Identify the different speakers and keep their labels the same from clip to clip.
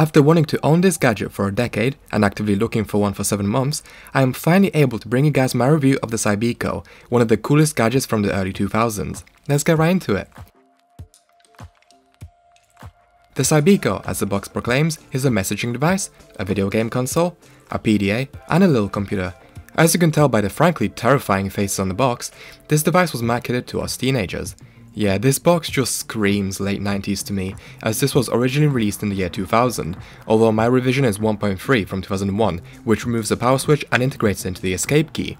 Speaker 1: After wanting to own this gadget for a decade and actively looking for one for 7 months, I am finally able to bring you guys my review of the Cybiko, one of the coolest gadgets from the early 2000s. Let's get right into it. The Cybiko, as the box proclaims, is a messaging device, a video game console, a PDA, and a little computer. As you can tell by the frankly terrifying faces on the box, this device was marketed to us teenagers. Yeah, this box just screams late 90s to me, as this was originally released in the year 2000, although my revision is 1.3 from 2001, which removes the power switch and integrates it into the escape key.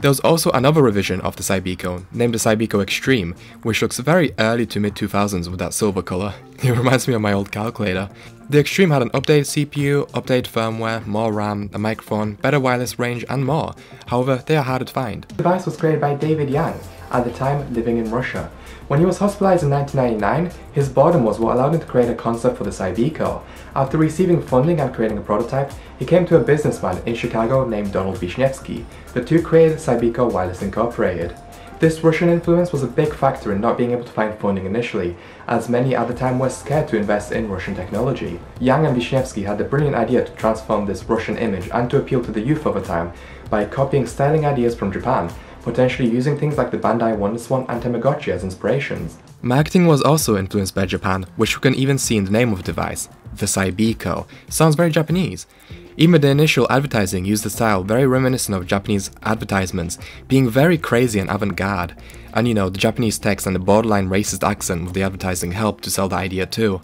Speaker 1: There was also another revision of the Cybiko, named the Cybiko Extreme, which looks very early to mid 2000s with that silver colour. It reminds me of my old calculator. The Extreme had an updated CPU, updated firmware, more RAM, a microphone, better wireless range and more. However, they are harder to find. The device was created by David Yang, at the time living in Russia. When he was hospitalized in 1999, his was what allowed him to create a concept for the Cybiko. After receiving funding and creating a prototype, he came to a businessman in Chicago named Donald Vishnevsky. The two created Cybiko Wireless Incorporated. This Russian influence was a big factor in not being able to find funding initially, as many at the time were scared to invest in Russian technology. Yang and Vishnevsky had the brilliant idea to transform this Russian image and to appeal to the youth of the time by copying styling ideas from Japan potentially using things like the Bandai WonderSwan and Tamagotchi as inspirations. Marketing was also influenced by Japan, which you can even see in the name of the device, the Saibiko. Sounds very Japanese. Even the initial advertising used a style very reminiscent of Japanese advertisements, being very crazy and avant-garde. And you know, the Japanese text and the borderline racist accent of the advertising helped to sell the idea too.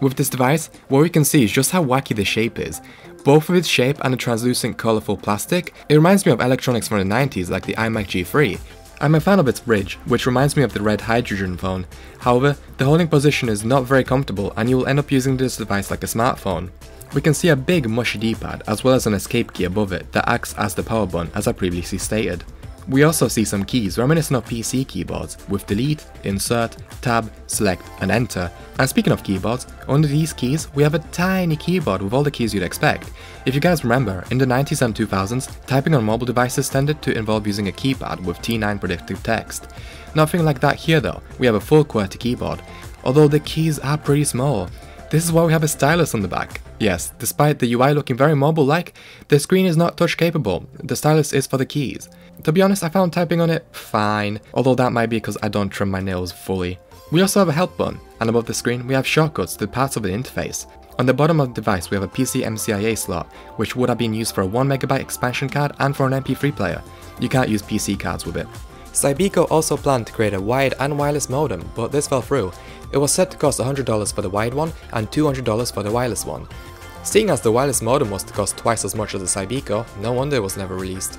Speaker 1: With this device, what we can see is just how wacky the shape is. Both with its shape and the translucent colourful plastic, it reminds me of electronics from the 90s like the iMac G3. I'm a fan of its bridge, which reminds me of the red hydrogen phone. However, the holding position is not very comfortable and you will end up using this device like a smartphone. We can see a big mushy D-pad as well as an escape key above it that acts as the power button as I previously stated. We also see some keys reminiscent of PC keyboards with delete, insert, tab, select and enter. And speaking of keyboards, under these keys we have a tiny keyboard with all the keys you'd expect. If you guys remember, in the 90s and 2000s, typing on mobile devices tended to involve using a keypad with T9 predictive text. Nothing like that here though, we have a full QWERTY keyboard, although the keys are pretty small. This is why we have a stylus on the back. Yes, despite the UI looking very mobile-like, the screen is not touch capable, the stylus is for the keys. To be honest, I found typing on it fine, although that might be because I don't trim my nails fully. We also have a help button, and above the screen we have shortcuts to parts of the interface. On the bottom of the device we have a PCMCIA slot, which would have been used for a 1MB expansion card and for an MP3 player. You can't use PC cards with it. Cybiko also planned to create a wired and wireless modem, but this fell through. It was set to cost $100 for the wired one and $200 for the wireless one. Seeing as the wireless modem was to cost twice as much as the Cybiko, no wonder it was never released.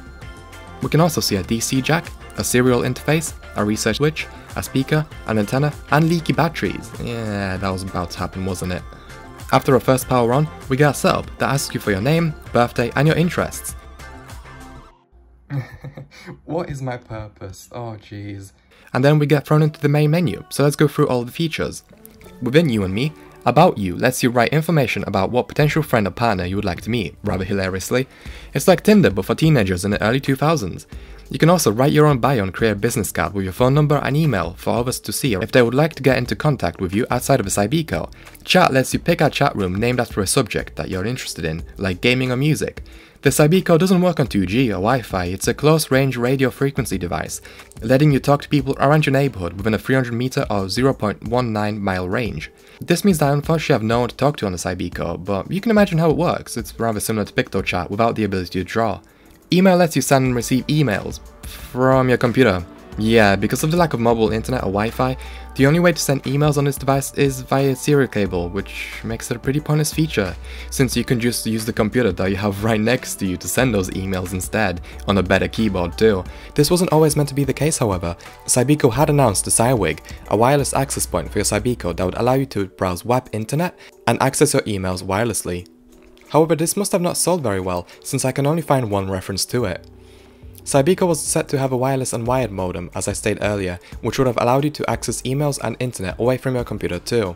Speaker 1: We can also see a DC jack, a serial interface, a reset switch, a speaker, an antenna, and leaky batteries. Yeah, that was about to happen, wasn't it? After a first power on, we get a setup that asks you for your name, birthday, and your interests. what is my purpose? Oh jeez. And then we get thrown into the main menu, so let's go through all the features. Within you and me, about You lets you write information about what potential friend or partner you would like to meet, rather hilariously. It's like Tinder but for teenagers in the early 2000s. You can also write your own bio and create a business card with your phone number and email for others to see if they would like to get into contact with you outside of a Cybiko. Chat lets you pick a chat room named after a subject that you're interested in, like gaming or music. The Cybiko doesn't work on 2G or Wi-Fi, it's a close-range radio frequency device, letting you talk to people around your neighborhood within a 300 meter or 0.19 mile range. This means that I unfortunately have no one to talk to on the Cybiko, but you can imagine how it works, it's rather similar to PictoChat without the ability to draw. Email lets you send and receive emails from your computer, yeah, because of the lack of mobile internet or Wi-Fi, the only way to send emails on this device is via serial cable, which makes it a pretty pointless feature, since you can just use the computer that you have right next to you to send those emails instead, on a better keyboard too. This wasn't always meant to be the case however. Cybiko had announced the CyWig, a wireless access point for your Cybiko that would allow you to browse web internet and access your emails wirelessly. However, this must have not sold very well, since I can only find one reference to it. Cybiko was set to have a wireless and wired modem, as I stated earlier, which would have allowed you to access emails and internet away from your computer too.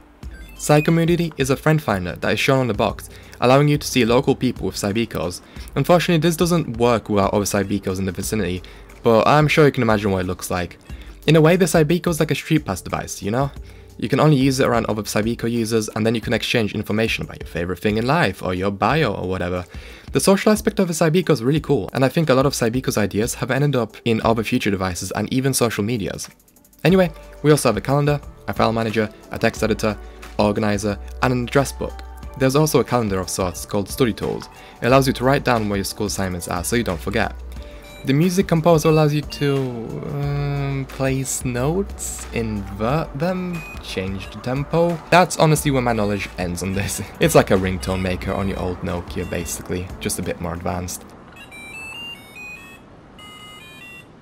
Speaker 1: Cycommunity is a friend finder that is shown on the box, allowing you to see local people with Cybikos. Unfortunately, this doesn't work without other Cybikos in the vicinity, but I'm sure you can imagine what it looks like. In a way, the Cybiko is like a street pass device, you know? You can only use it around other Cybiko users and then you can exchange information about your favorite thing in life or your bio or whatever. The social aspect of a Cybiko is really cool and I think a lot of Cybiko's ideas have ended up in other future devices and even social medias. Anyway, we also have a calendar, a file manager, a text editor, organizer, and an address book. There's also a calendar of sorts called Study Tools. It allows you to write down where your school assignments are so you don't forget. The music composer allows you to um, place notes, invert them, change the tempo. That's honestly where my knowledge ends on this. It's like a ringtone maker on your old Nokia basically, just a bit more advanced.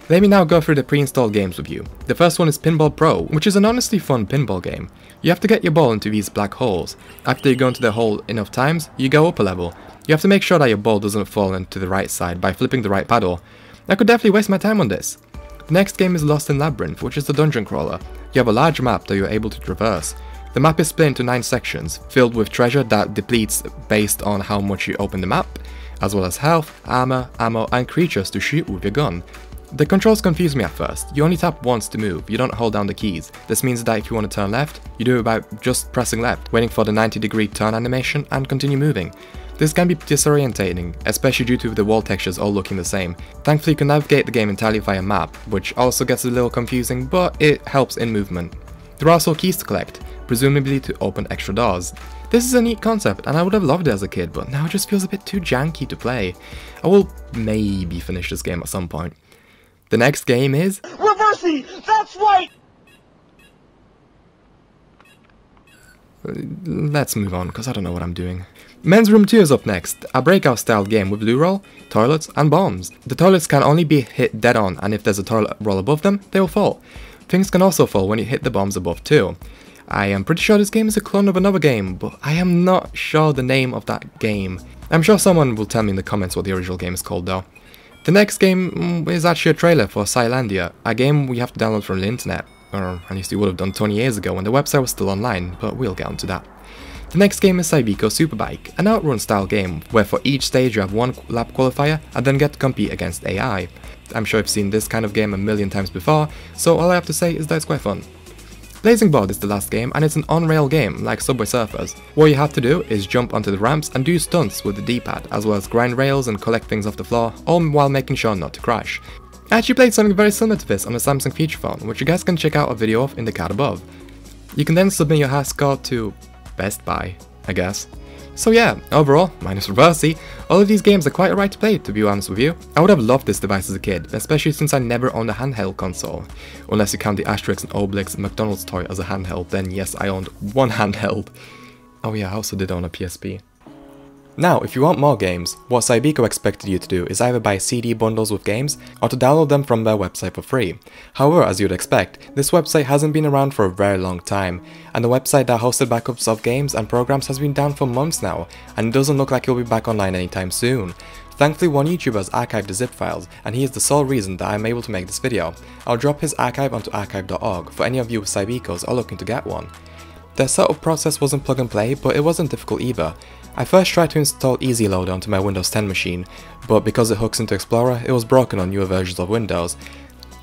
Speaker 1: Let me now go through the pre-installed games with you. The first one is Pinball Pro, which is an honestly fun pinball game. You have to get your ball into these black holes. After you go into the hole enough times, you go up a level. You have to make sure that your ball doesn't fall into the right side by flipping the right paddle. I could definitely waste my time on this. The next game is Lost in Labyrinth, which is the dungeon crawler. You have a large map that you're able to traverse. The map is split into 9 sections, filled with treasure that depletes based on how much you open the map, as well as health, armor, ammo and creatures to shoot with your gun. The controls confuse me at first. You only tap once to move, you don't hold down the keys. This means that if you want to turn left, you do it by just pressing left, waiting for the 90 degree turn animation and continue moving. This can be disorientating, especially due to the wall textures all looking the same. Thankfully you can navigate the game entirely via map, which also gets a little confusing, but it helps in movement. There are also keys to collect, presumably to open extra doors. This is a neat concept and I would have loved it as a kid, but now it just feels a bit too janky to play. I will maybe finish this game at some point. The next game is...
Speaker 2: Reversi! That's right!
Speaker 1: Let's move on, because I don't know what I'm doing. Men's Room 2 is up next, a breakout style game with loo roll, toilets and bombs. The toilets can only be hit dead on and if there's a toilet roll above them, they will fall. Things can also fall when you hit the bombs above too. I am pretty sure this game is a clone of another game, but I am not sure the name of that game. I'm sure someone will tell me in the comments what the original game is called though. The next game mm, is actually a trailer for Cylandia, a game we have to download from the internet, or at least we would have done 20 years ago when the website was still online, but we'll get onto that. The next game is Cybiko Superbike, an outrun style game where for each stage you have one lap qualifier and then get to compete against AI. I'm sure I've seen this kind of game a million times before, so all I have to say is that it's quite fun. Blazing Board is the last game and it's an on-rail game like Subway Surfers. What you have to do is jump onto the ramps and do stunts with the D-pad as well as grind rails and collect things off the floor, all while making sure not to crash. I actually played something very similar to this on a Samsung feature phone, which you guys can check out a video of in the card above. You can then submit your hash card to Best Buy, I guess. So yeah, overall, minus Reversi, all of these games are quite alright to play, to be honest with you. I would have loved this device as a kid, especially since I never owned a handheld console. Unless you count the Asterix and Obelix McDonald's toy as a handheld, then yes, I owned one handheld. Oh yeah, I also did own a PSP. Now, if you want more games, what Cybiko expected you to do is either buy CD bundles with games, or to download them from their website for free. However, as you'd expect, this website hasn't been around for a very long time, and the website that hosted backups of games and programs has been down for months now, and it doesn't look like it'll be back online anytime soon. Thankfully one YouTuber has archived the zip files, and he is the sole reason that I'm able to make this video. I'll drop his archive onto archive.org for any of you with Cybikos or looking to get one. The setup process wasn't plug and play, but it wasn't difficult either. I first tried to install EasyLoader onto my Windows 10 machine, but because it hooks into Explorer, it was broken on newer versions of Windows.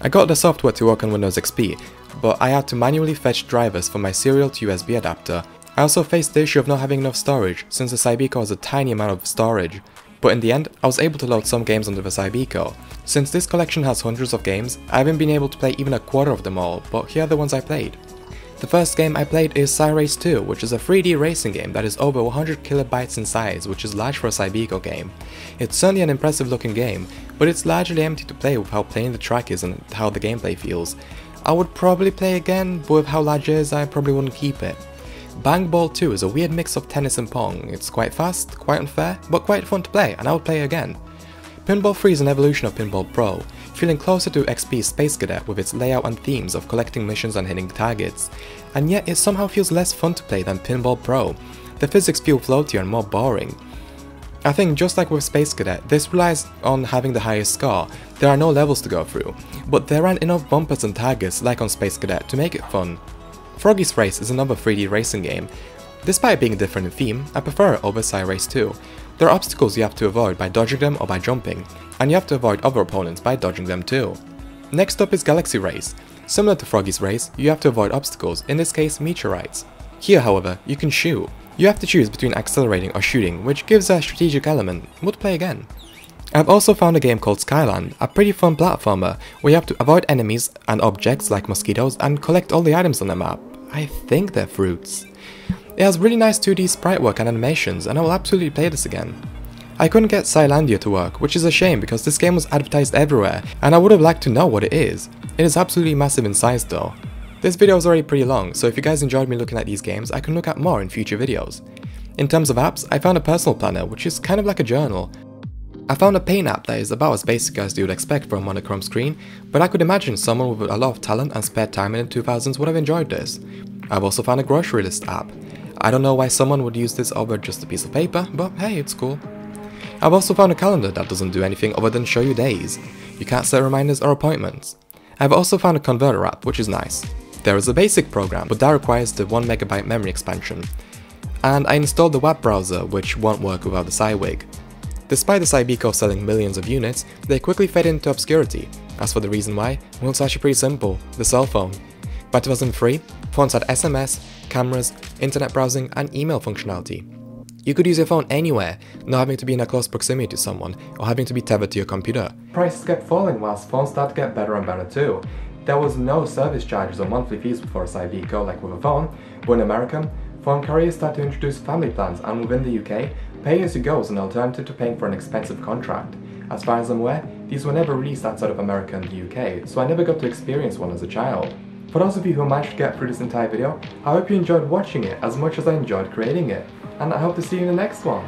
Speaker 1: I got the software to work on Windows XP, but I had to manually fetch drivers for my serial to USB adapter. I also faced the issue of not having enough storage, since the Cybiko has a tiny amount of storage. But in the end, I was able to load some games onto the Cybiko. Since this collection has hundreds of games, I haven't been able to play even a quarter of them all, but here are the ones I played. The first game I played is Cyrace 2, which is a 3D racing game that is over 100 kilobytes in size, which is large for a Cybiko game. It's certainly an impressive looking game, but it's largely empty to play with how plain the track is and how the gameplay feels. I would probably play again, but with how large it is I probably wouldn't keep it. Bang Ball 2 is a weird mix of tennis and pong, it's quite fast, quite unfair, but quite fun to play and I would play again. Pinball 3 is an evolution of Pinball Pro, feeling closer to XP's Space Cadet with its layout and themes of collecting missions and hitting targets, and yet it somehow feels less fun to play than Pinball Pro. The physics feel floatier and more boring. I think just like with Space Cadet, this relies on having the highest score, there are no levels to go through, but there aren't enough bumpers and targets like on Space Cadet to make it fun. Froggy's Race is another 3D racing game. Despite being a different in theme, I prefer it over Cyrace 2, there are obstacles you have to avoid by dodging them or by jumping, and you have to avoid other opponents by dodging them too. Next up is Galaxy Race. Similar to Froggy's race, you have to avoid obstacles, in this case meteorites. Here however, you can shoot. You have to choose between accelerating or shooting, which gives a strategic element. Would play again. I've also found a game called Skyland, a pretty fun platformer where you have to avoid enemies and objects like mosquitoes and collect all the items on the map. I think they're fruits. It has really nice 2D sprite work and animations and I will absolutely play this again. I couldn't get Cylandia to work, which is a shame because this game was advertised everywhere and I would have liked to know what it is. It is absolutely massive in size though. This video is already pretty long, so if you guys enjoyed me looking at these games, I can look at more in future videos. In terms of apps, I found a personal planner, which is kind of like a journal. I found a paint app that is about as basic as you would expect from a monochrome screen, but I could imagine someone with a lot of talent and spare time in the 2000s would have enjoyed this. I've also found a grocery list app. I don't know why someone would use this over just a piece of paper, but hey, it's cool. I've also found a calendar that doesn't do anything other than show you days. You can't set reminders or appointments. I've also found a converter app, which is nice. There is a basic program, but that requires the 1MB memory expansion. And I installed the web browser, which won't work without the CyWig. Despite the Cybiko selling millions of units, they quickly fade into obscurity. As for the reason why, well it's actually pretty simple, the cell phone. By 2003, phones had SMS, cameras, internet browsing and email functionality. You could use your phone anywhere, not having to be in a close proximity to someone, or having to be tethered to your computer. Prices kept falling whilst phones started to get better and better too. There was no service charges or monthly fees for a Cybiko like with a phone, but in America, phone carriers started to introduce family plans and within the UK, pay as you go is an alternative to paying for an expensive contract. As far as I'm aware, these were never released outside of America and the UK, so I never got to experience one as a child. For those of you who managed to get through this entire video, I hope you enjoyed watching it as much as I enjoyed creating it, and I hope to see you in the next one.